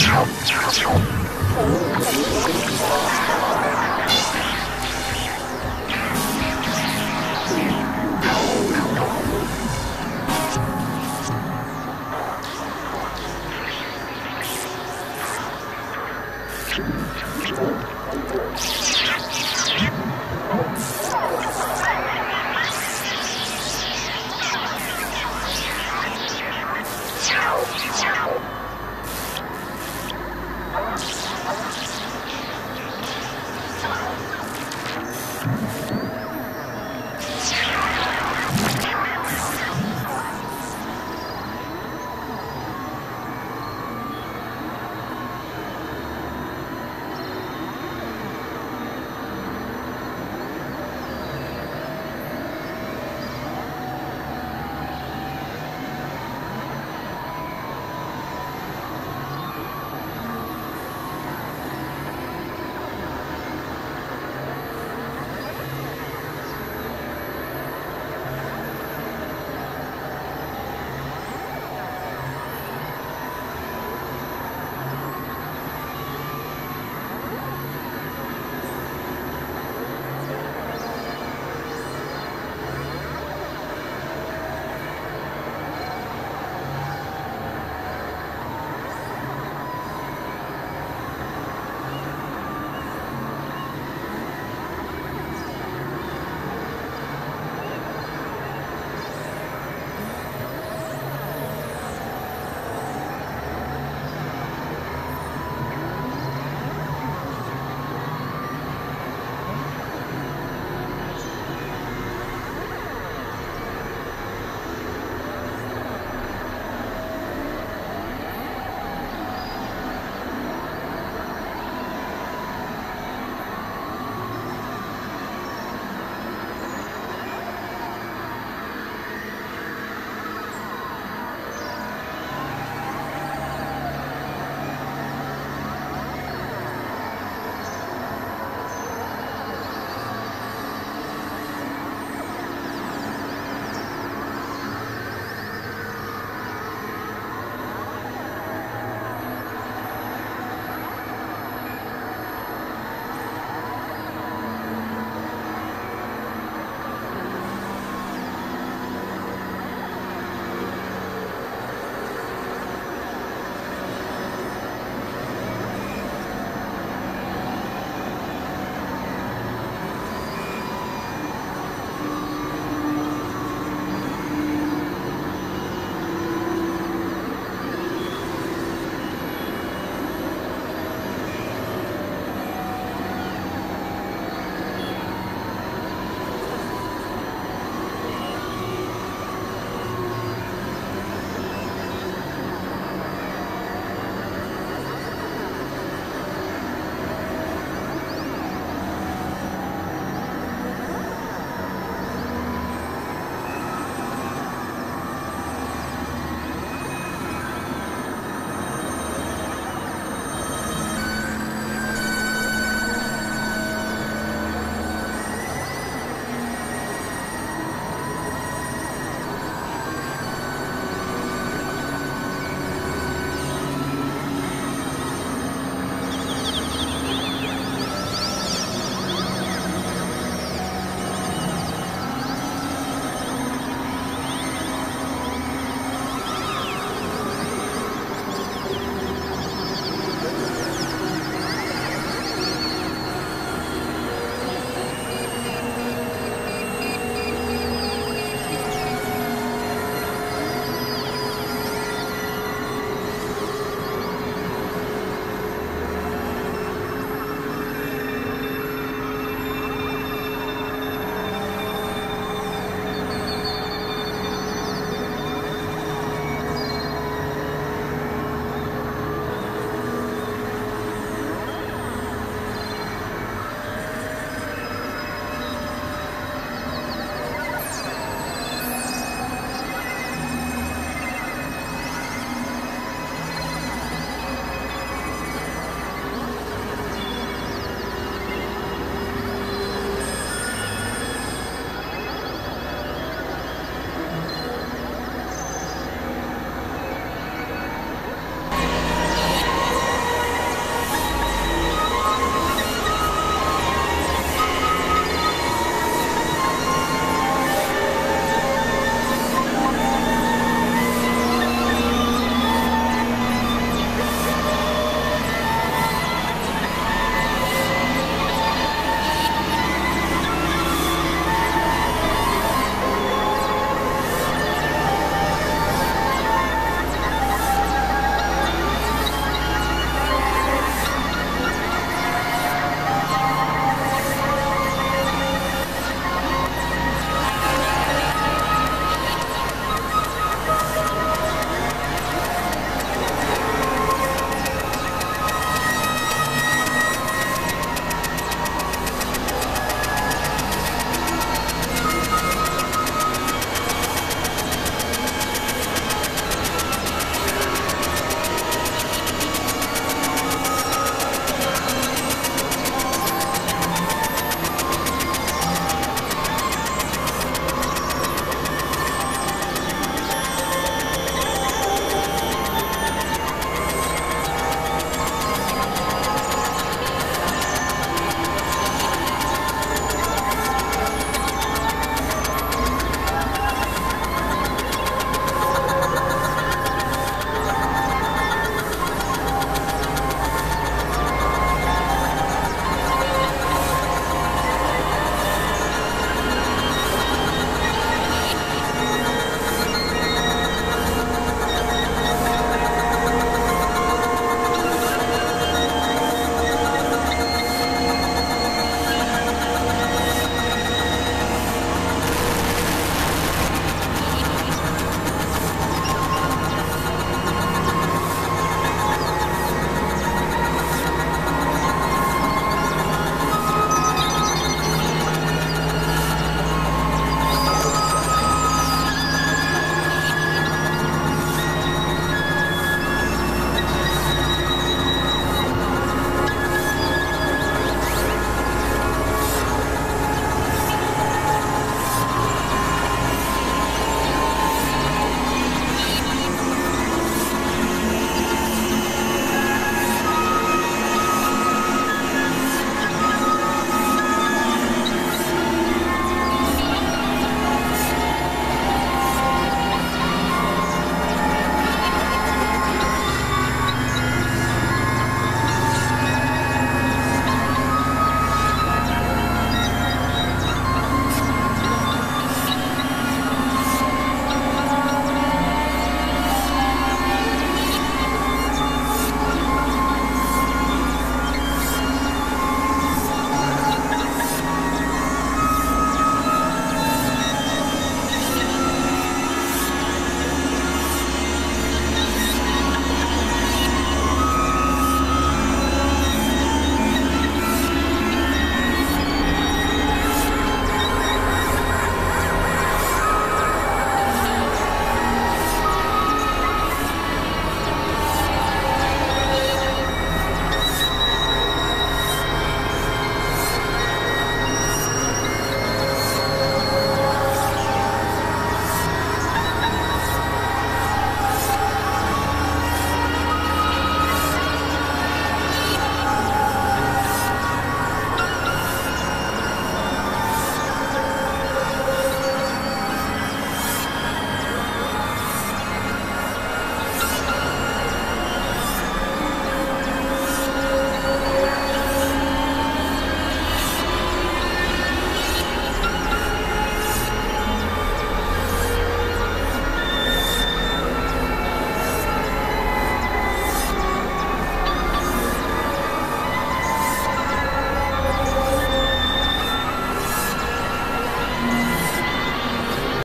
Jump, jump, jump.